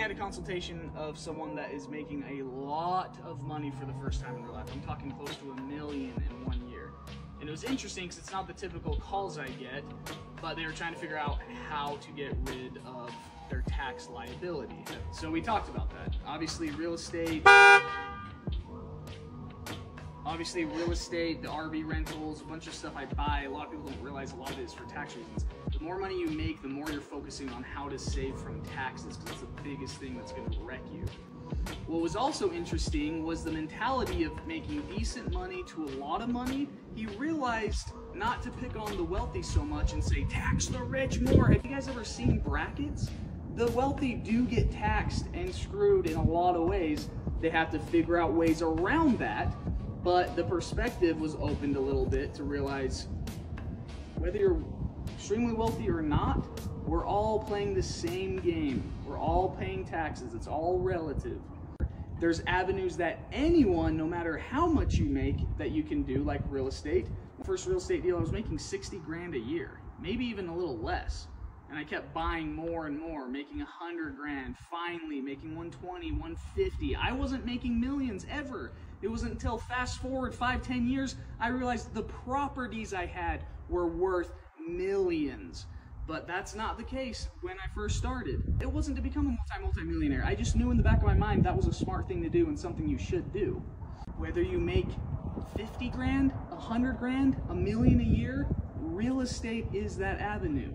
Had a consultation of someone that is making a lot of money for the first time in their life. I'm talking close to a million in one year. And it was interesting because it's not the typical calls I get, but they were trying to figure out how to get rid of their tax liability. So we talked about that. Obviously, real estate, obviously real estate, the RV rentals, a bunch of stuff I buy. A lot of people don't realize a lot of it is for tax reasons. More money you make, the more you're focusing on how to save from taxes because that's the biggest thing that's going to wreck you. What was also interesting was the mentality of making decent money to a lot of money. He realized not to pick on the wealthy so much and say, tax the rich more. Have you guys ever seen brackets? The wealthy do get taxed and screwed in a lot of ways. They have to figure out ways around that but the perspective was opened a little bit to realize whether you're extremely wealthy or not, we're all playing the same game. We're all paying taxes. It's all relative. There's avenues that anyone, no matter how much you make, that you can do, like real estate. First real estate deal, I was making 60 grand a year, maybe even a little less. And I kept buying more and more, making 100 grand, finally making 120, 150. I wasn't making millions ever. It wasn't until fast forward five, ten years, I realized the properties I had were worth millions. But that's not the case when I first started. It wasn't to become a multi multi millionaire. I just knew in the back of my mind that was a smart thing to do and something you should do. Whether you make 50 grand, 100 grand, a million a year, real estate is that avenue.